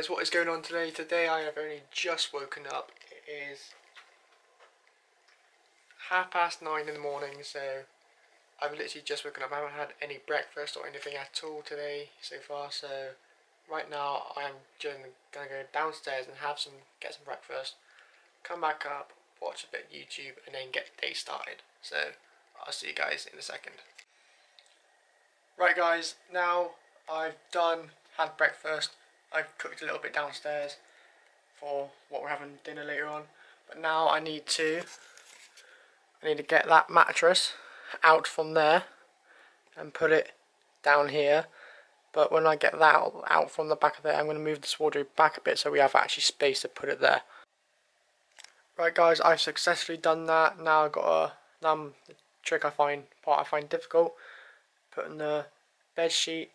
guys, what is going on today? Today I have only just woken up. It is half past nine in the morning, so I've literally just woken up. I haven't had any breakfast or anything at all today so far, so right now I'm just gonna go downstairs and have some, get some breakfast, come back up, watch a bit of YouTube, and then get the day started. So I'll see you guys in a second. Right guys, now I've done, had breakfast, I've cooked a little bit downstairs for what we're having dinner later on. But now I need to, I need to get that mattress out from there and put it down here. But when I get that out from the back of there, I'm going to move this wardrobe back a bit so we have actually space to put it there. Right guys, I've successfully done that. Now I've got a, now the trick I find, part I find difficult, putting the bed sheet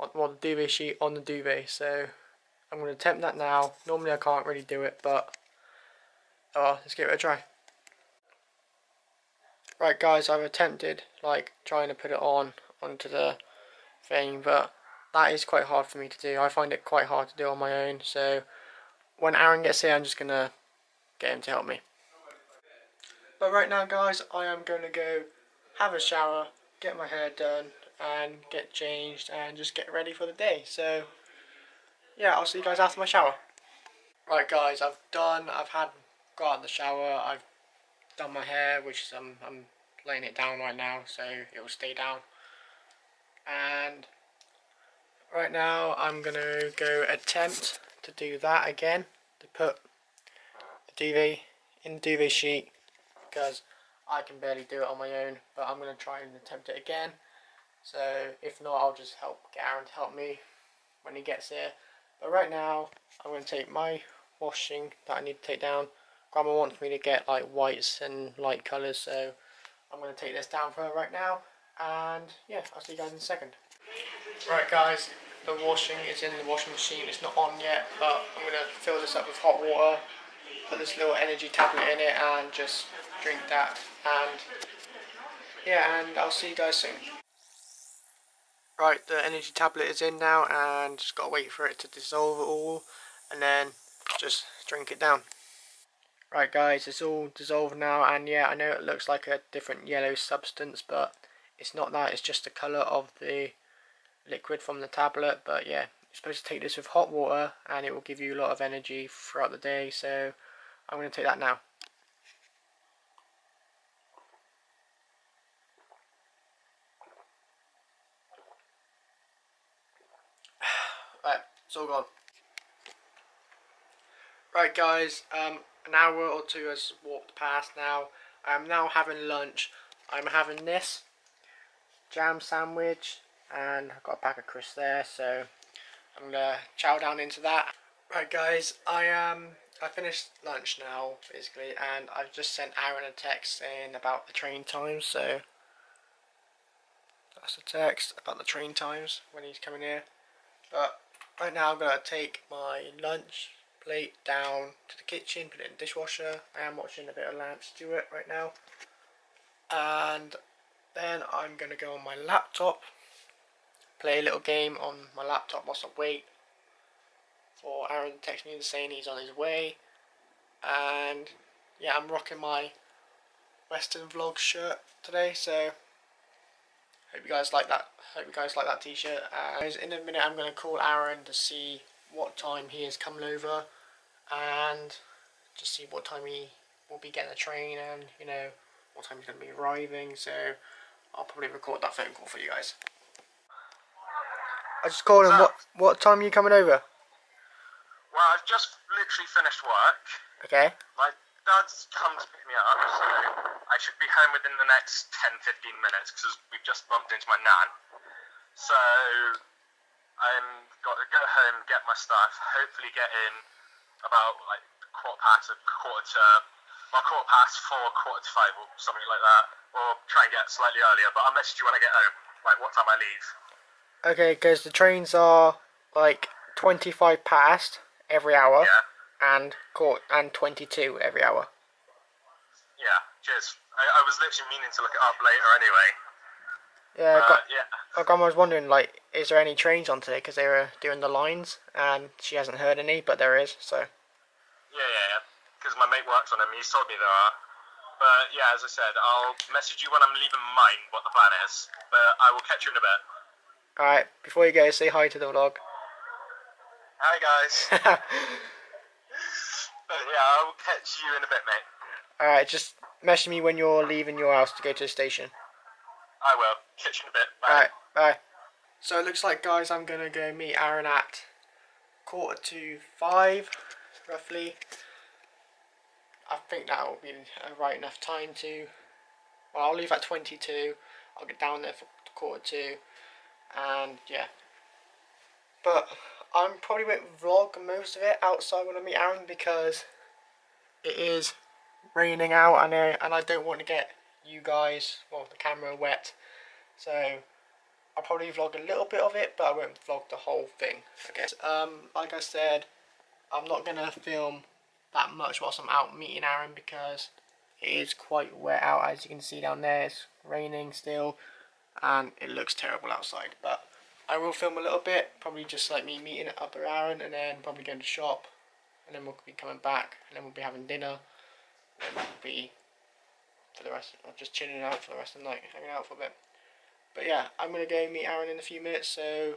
on well, the duvet sheet on the duvet. So I'm going to attempt that now. Normally I can't really do it, but oh, let's give it a try. Right guys, I've attempted like trying to put it on onto the thing, but that is quite hard for me to do. I find it quite hard to do on my own. So when Aaron gets here, I'm just going to get him to help me. But right now guys, I am going to go have a shower, get my hair done, and get changed and just get ready for the day. So yeah, I'll see you guys after my shower. Right guys, I've done, I've had, got out of the shower, I've done my hair, which is, um, I'm laying it down right now, so it will stay down. And right now I'm going to go attempt to do that again, to put the duvet in the duvet sheet, because I can barely do it on my own, but I'm going to try and attempt it again. So if not, I'll just help to help me when he gets here. But right now, I'm going to take my washing that I need to take down. Grandma wants me to get like whites and light colours, so I'm going to take this down for her right now. And yeah, I'll see you guys in a second. Right guys, the washing is in the washing machine. It's not on yet, but I'm going to fill this up with hot water, put this little energy tablet in it and just drink that. And yeah, and I'll see you guys soon. Right, the energy tablet is in now and just got to wait for it to dissolve it all and then just drink it down. Right guys, it's all dissolved now and yeah, I know it looks like a different yellow substance but it's not that, it's just the colour of the liquid from the tablet but yeah, you're supposed to take this with hot water and it will give you a lot of energy throughout the day so I'm going to take that now. Right, it's all gone. Right guys, um, an hour or two has walked past now. I'm now having lunch. I'm having this jam sandwich and I've got a pack of crisps there so I'm gonna chow down into that. Right guys, I um I finished lunch now basically and I've just sent Aaron a text saying about the train times so that's a text about the train times when he's coming here. But Right now I'm going to take my lunch plate down to the kitchen, put it in the dishwasher. I am watching a bit of Lance Stewart right now. And then I'm going to go on my laptop, play a little game on my laptop whilst I wait for Aaron to text me and saying he's on his way. And yeah, I'm rocking my Weston Vlog shirt today, so Hope you guys like that. Hope you guys like that t-shirt. Uh, in a minute, I'm going to call Aaron to see what time he is coming over, and just see what time he will be getting the train, and you know what time he's going to be arriving. So I'll probably record that phone call for you guys. I just called him. What what time are you coming over? Well, I've just literally finished work. Okay. My dad's come to pick me up, so I should be home within the next 10 15 minutes because we've just bumped into my nan. So I'm got to go home, get my stuff, hopefully get in about like quarter past a quarter to well, quarter past four, quarter to five, or something like that, or try and get slightly earlier. But I'll message you when I get home, like what time I leave. Okay, because the trains are like 25 past every hour. Yeah and court and 22 every hour. Yeah, cheers. I, I was literally meaning to look it up later anyway. Yeah, Uh, got, yeah. my grandma was wondering, like, is there any trains on today? Because they were doing the lines, and she hasn't heard any, but there is, so. Yeah, yeah, yeah. Because my mate works on them. He's told me there are. But yeah, as I said, I'll message you when I'm leaving mine what the plan is. But I will catch you in a bit. Alright, before you go, say hi to the vlog. Hi guys. but yeah, I'll catch you in a bit, mate. Alright, just message me when you're leaving your house to go to the station. I will. Catch you in a bit. Bye. Alright, bye. So it looks like, guys, I'm gonna go meet Aaron at quarter to five, roughly. I think that will be a right enough time to. Well, I'll leave at 22. I'll get down there for quarter two, and yeah. But I'm probably won't vlog most of it outside when I meet Aaron because it is raining out and I, and I don't want to get you guys, well, the camera wet. So I'll probably vlog a little bit of it, but I won't vlog the whole thing. Okay. Um, like I said, I'm not gonna film that much whilst I'm out meeting Aaron because it is quite wet out, as you can see down there. It's raining still, and it looks terrible outside. But I will film a little bit, probably just like me meeting up with Aaron, and then probably going to shop, and then we'll be coming back, and then we'll be having dinner, and we'll be for the rest, or just chilling out for the rest of the night, hanging out for a bit. But yeah, I'm gonna go meet Aaron in a few minutes, so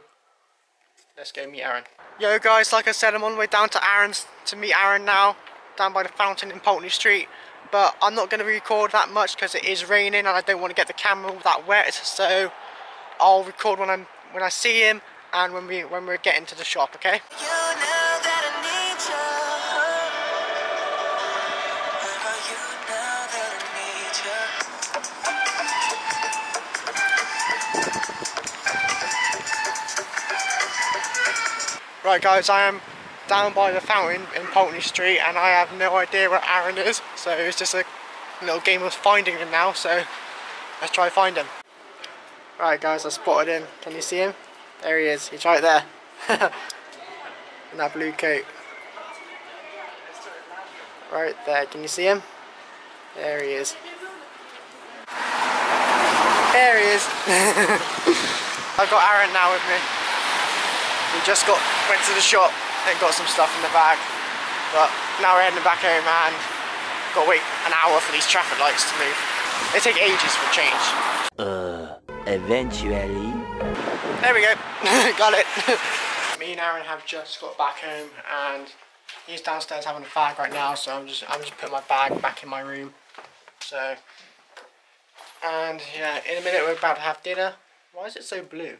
let's go meet Aaron. Yo guys, like I said, I'm on the way down to Aaron's to meet Aaron now, down by the fountain in Pulteney Street. But I'm not gonna record that much because it is raining and I don't want to get the camera that wet. So I'll record when I'm when I see him and when we when we're getting to the shop. Okay. You know that I need you. Girl, you know that I need you. Right guys, I am down by the fountain in Pulteney Street and I have no idea where Aaron is. So it's just a little game of finding him now. So let's try to find him. Right guys, I spotted him. Can you see him? There he is. He's right there. in that blue coat. Right there. Can you see him? There he is. There he is. I've got Aaron now with me. We just got went to the shop and got some stuff in the bag. But now we're heading back home and got to wait an hour for these traffic lights to move. They take ages for change. Uh, eventually. There we go. got it. Me and Aaron have just got back home and he's downstairs having a fag right now, so I'm just I'm just putting my bag back in my room. So and yeah, in a minute we're about to have dinner. Why is it so blue?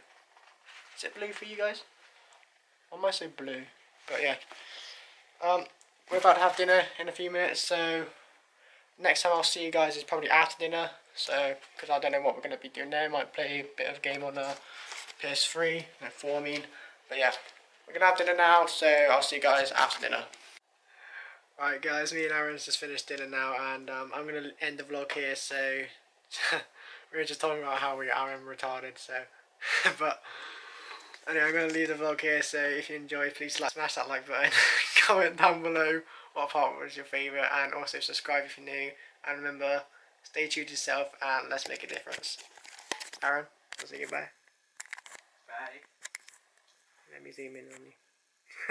Is it blue for you guys? Why am I so blue? But yeah. Um we're about to have dinner in a few minutes, so next time I'll see you guys is probably after dinner. So, because I don't know what we're going to be doing there, might play a bit of game on uh, PS3, no 4 I mean. But yeah, we're going to have dinner now, so I'll see you guys after dinner. Right guys, me and Aaron's just finished dinner now, and um, I'm going to end the vlog here, so we were just talking about how we are retarded, so, but anyway, I'm going to leave the vlog here, so if you enjoyed, please like, smash that like button, comment down below what part was your favourite, and also subscribe if you're new, and remember, stay true to yourself, and let's make a difference. Aaron, I'll say goodbye. Bye. Let me zoom in on you.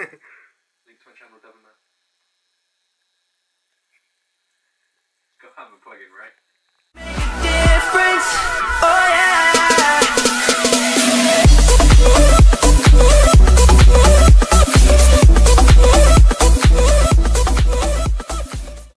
Link to my channel down there. Go have a plug-in, right?